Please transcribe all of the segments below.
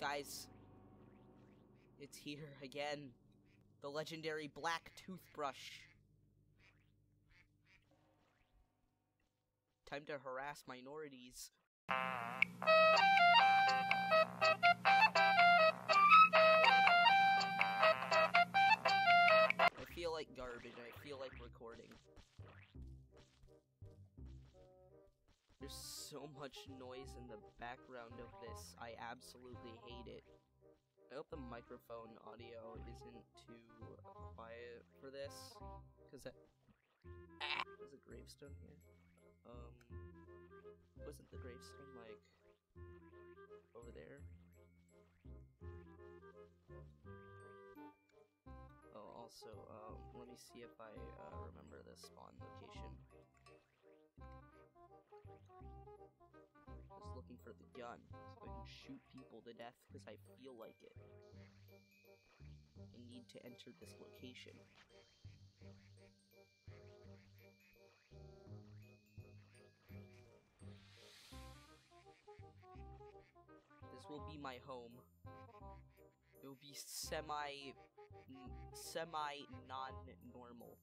Guys, it's here again. The legendary black toothbrush. Time to harass minorities. I feel like garbage. I feel like recording. There's so much noise in the background of this. I absolutely hate it. I hope the microphone audio isn't too quiet for this, because ah, there's a gravestone here. Um, wasn't the gravestone like over there? Oh, also, um, let me see if I uh, remember the spawn location. For the gun so I can shoot people to death because I feel like it. I need to enter this location. This will be my home. It will be semi, semi non-normal.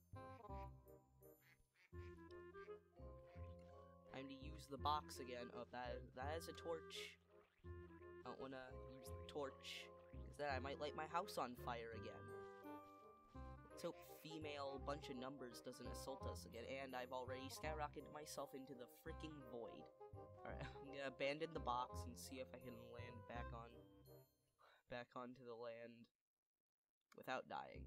Time to use the box again. Oh, that that is a torch. I don't wanna use the torch, because then I might light my house on fire again. Let's hope female bunch of numbers doesn't assault us again, and I've already skyrocketed myself into the freaking void. Alright, I'm gonna abandon the box and see if I can land back on back onto the land without dying.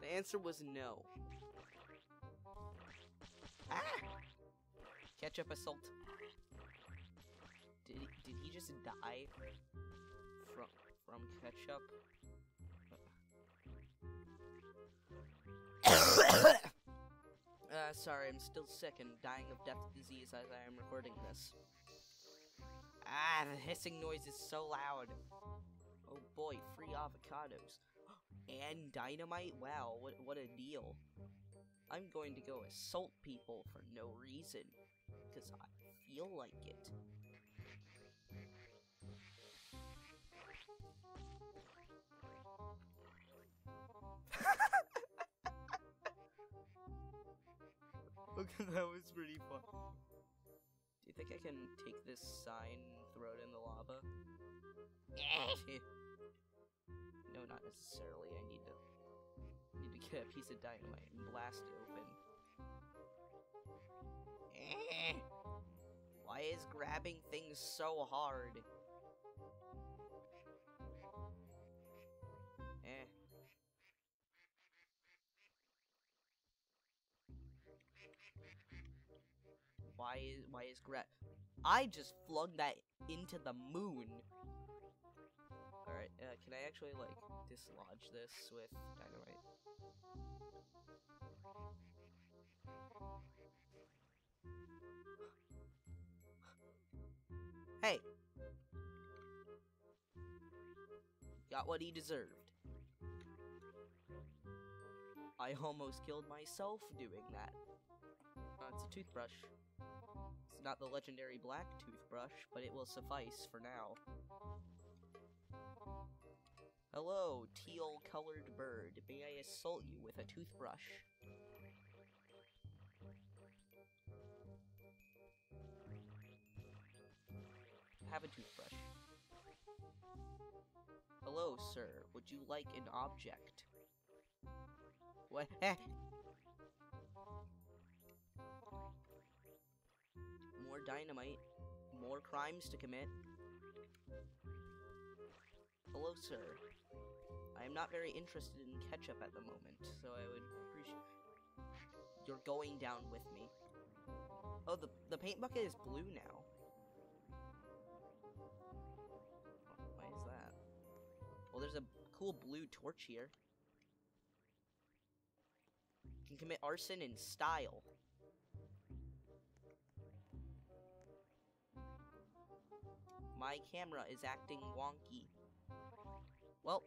The answer was no. Ah! Ketchup assault. Did he, did he just die from from ketchup? uh, sorry, I'm still sick and dying of death disease as I am recording this. Ah, the hissing noise is so loud. Oh boy, free avocados. and dynamite? Wow, what, what a deal. I'm going to go assault people for no reason. Because I feel like it. okay, that was pretty fun. Do you think I can take this sign and throw it in the lava? Eh. no, not necessarily. I need to need to get a piece of dynamite and blast it open. Why is grabbing things so hard? Eh. Why is why is grab? I just flung that into the moon. Uh, can I actually, like, dislodge this with dynamite? Hey! Got what he deserved. I almost killed myself doing that. Uh, it's a toothbrush. It's not the legendary black toothbrush, but it will suffice for now. Hello, teal-colored bird. May I assault you with a toothbrush? Have a toothbrush. Hello, sir. Would you like an object? What? More dynamite. More crimes to commit. Hello, sir. I am not very interested in ketchup at the moment, so I would appreciate... You're going down with me. Oh, the, the paint bucket is blue now. Why is that? Well, there's a cool blue torch here. You can commit arson in style. My camera is acting wonky. Well,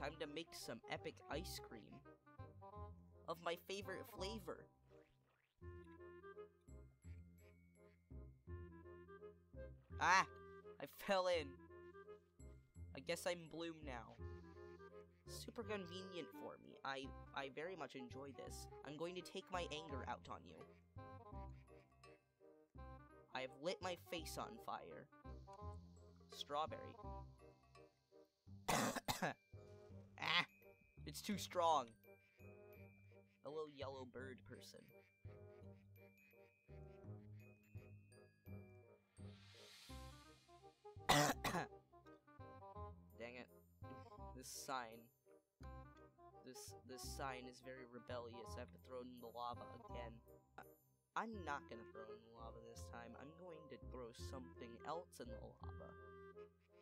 Time to make some epic ice cream of my favorite flavor. Ah! I fell in. I guess I'm bloom now. Super convenient for me. I I very much enjoy this. I'm going to take my anger out on you. I have lit my face on fire. Strawberry. It's too strong. A little yellow bird person. Dang it. This sign. This this sign is very rebellious. I have to throw it in the lava again. I'm not gonna throw in the lava this time. I'm going to throw something else in the lava.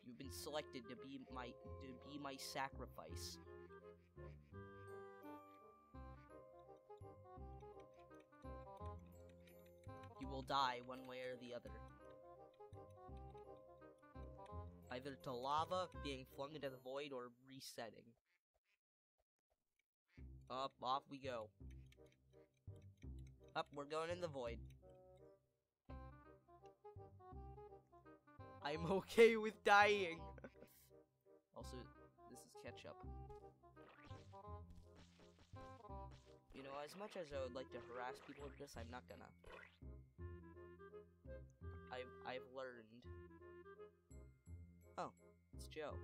You've been selected to be my to be my sacrifice. Die one way or the other. Either to lava, being flung into the void, or resetting. Up, off we go. Up, we're going in the void. I'm okay with dying. also, this is ketchup. You know, as much as I would like to harass people with this, I'm not gonna. I've I've learned. Oh, it's Joe.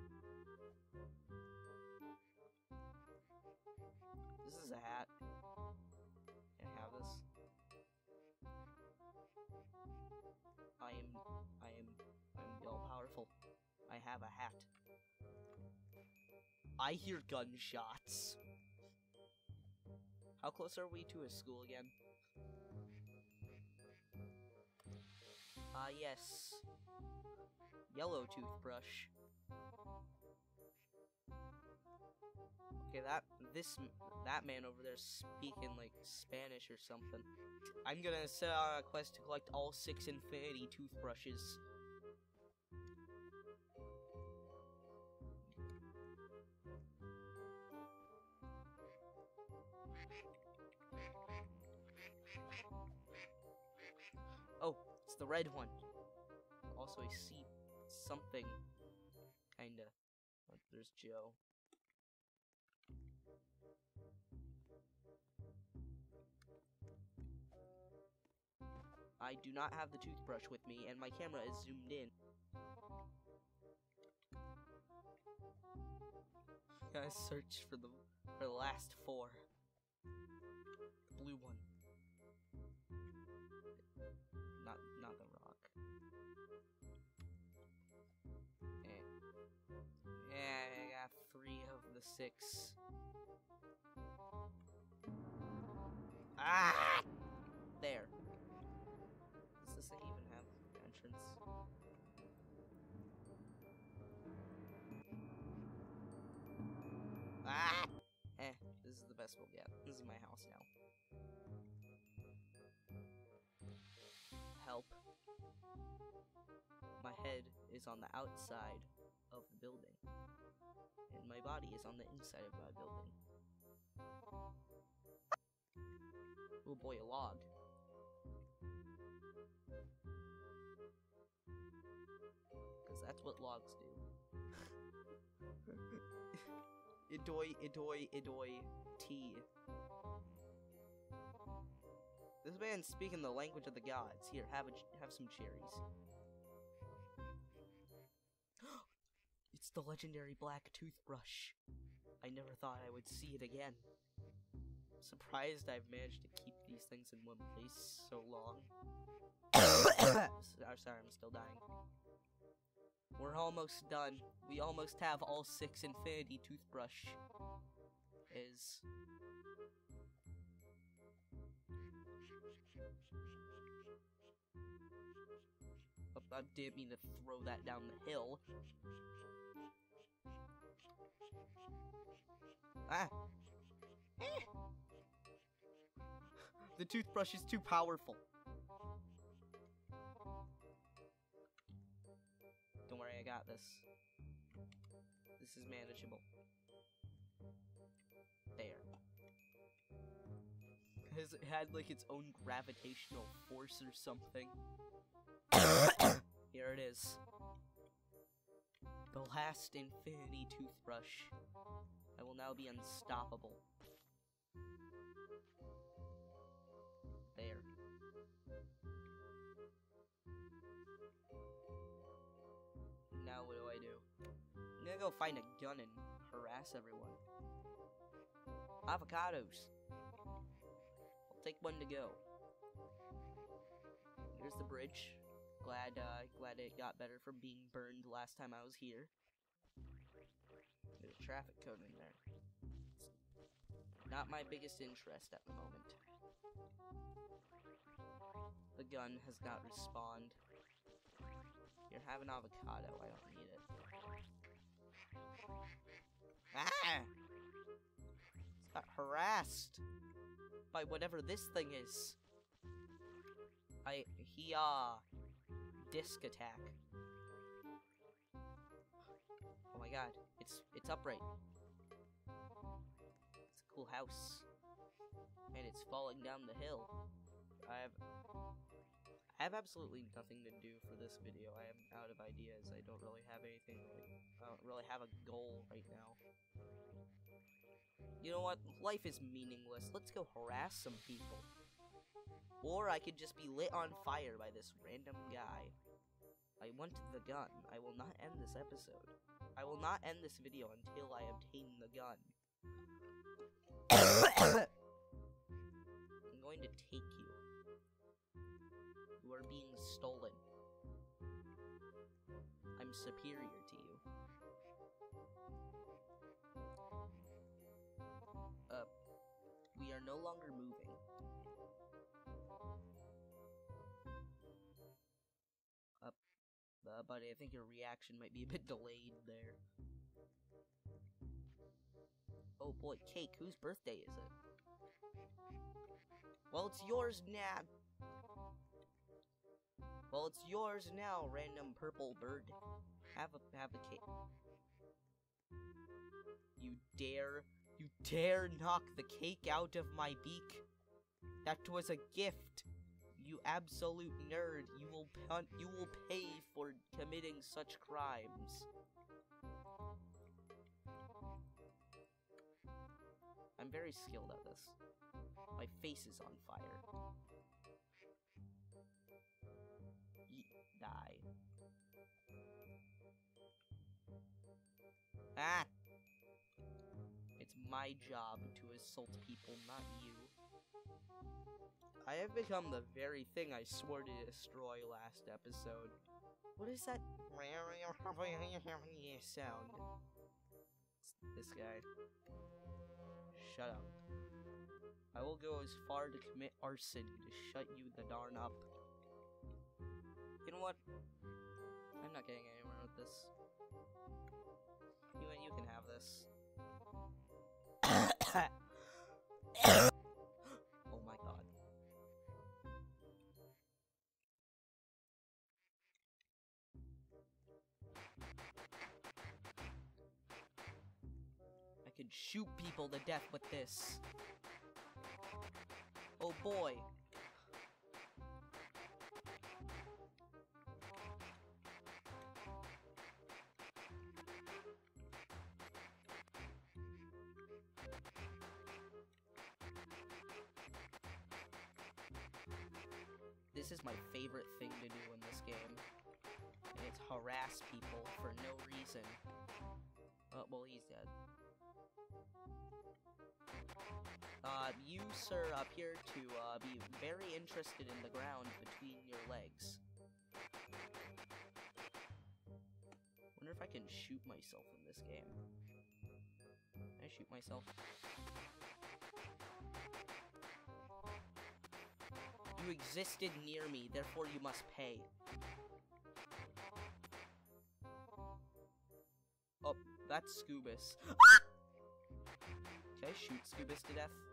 This is a hat. Can I have this? I am I am I'm all powerful. I have a hat. I hear gunshots. How close are we to a school again? Ah, uh, yes. Yellow toothbrush. Okay, that this that man over there speaking like Spanish or something. I'm gonna set out a quest to collect all six infinity toothbrushes. The red one. Also, I see something. Kinda. Oh, there's Joe. I do not have the toothbrush with me, and my camera is zoomed in. Gotta search for the for the last four. The Blue one. The six. Ah! There. Does this even have entrance? Ah! Eh, this is the best we'll get. This is my house now. Help. My head is on the outside of the building, my body is on the inside of my building. Oh boy, a log. Because that's what logs do. Idoi, idoi, idoi, tea. This man's speaking the language of the gods. Here, have a, have some cherries. It's the legendary black toothbrush. I never thought I would see it again. I'm Surprised I've managed to keep these things in one place so long. sorry, I'm still dying. We're almost done. We almost have all six infinity toothbrush. Is. Oh, I didn't mean to throw that down the hill. Ah. Eh. The toothbrush is too powerful. Don't worry, I got this. This is manageable. There. Has it had like its own gravitational force or something? Here it is. The last infinity toothbrush. I will now be unstoppable. There. Now what do I do? I'm gonna go find a gun and harass everyone. Avocados. I'll take one to go. Here's the bridge. Glad, uh, glad it got better from being burned last time I was here. Traffic cone in there. It's not my biggest interest at the moment. The gun has not respawned. Have an avocado. I don't need it. Ah! It's got harassed by whatever this thing is. I he uh disc attack. My god, it's it's upright. It's a cool house. And it's falling down the hill. I have I have absolutely nothing to do for this video. I am out of ideas. I don't really have anything. I don't really have a goal right now. You know what? Life is meaningless. Let's go harass some people. Or I could just be lit on fire by this random guy. I want the gun. I will not end this episode. I will not end this video until I obtain the gun. I'm going to take you. You are being stolen. I'm superior to you. Uh, we are no longer moving. Uh, buddy, I think your reaction might be a bit delayed there. Oh boy, cake, whose birthday is it? Well, it's yours now. Well, it's yours now, random purple bird. Have a have a cake. You dare, you dare knock the cake out of my beak? That was a gift. You absolute nerd. You will pun you will pay for committing such crimes. I'm very skilled at this. My face is on fire. Die. Ah! It's my job to assault people, not you. I have become the very thing I swore to destroy last episode. What is that sound? It's this guy. Shut up. I will go as far to commit arson to shut you the darn up. You know what? I'm not getting anywhere with this. You and you can have this. shoot people to death with this. Oh boy. This is my favorite thing to do in this game. It's harass people for no reason. Oh, well, he's dead. Uh, you, sir, appear to uh, be very interested in the ground between your legs. Wonder if I can shoot myself in this game. Can I shoot myself? You existed near me, therefore you must pay. Oh, that's Scubus. Can I shoot Scubus to death?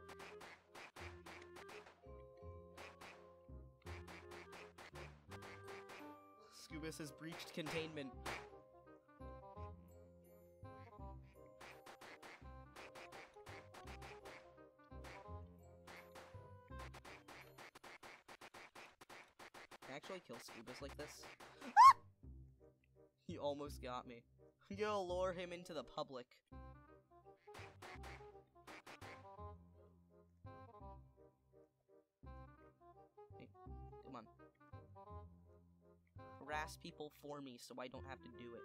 Incubus has breached containment. Can I actually kill Scubas like this? Ah! he almost got me. I'm gonna lure him into the public. People for me so I don't have to do it.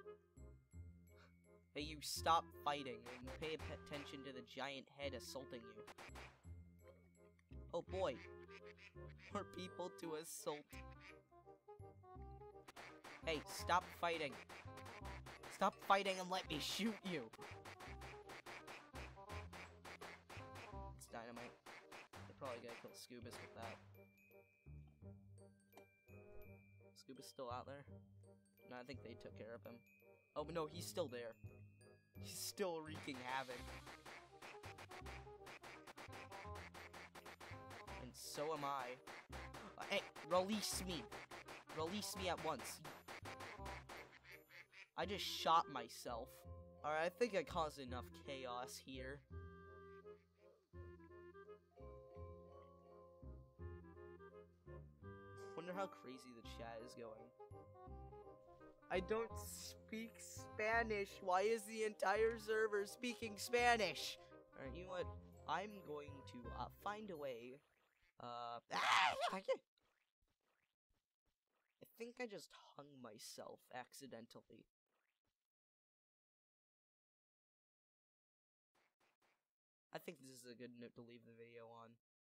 Hey, you stop fighting and pay attention to the giant head assaulting you. Oh boy. More people to assault. Hey, stop fighting. Stop fighting and let me shoot you. It's dynamite. They're probably gonna kill Scubas with that. Scubas still out there? No, I think they took care of him. Oh, no, he's still there. He's still wreaking havoc. And so am I. Uh, hey, release me. Release me at once. I just shot myself. Alright, I think I caused enough chaos here. Wonder how crazy the chat is going. I don't speak Spanish. Why is the entire server speaking Spanish? Alright, you know what? I'm going to uh, find a way. Uh, ah, I think I just hung myself accidentally. I think this is a good note to leave the video on.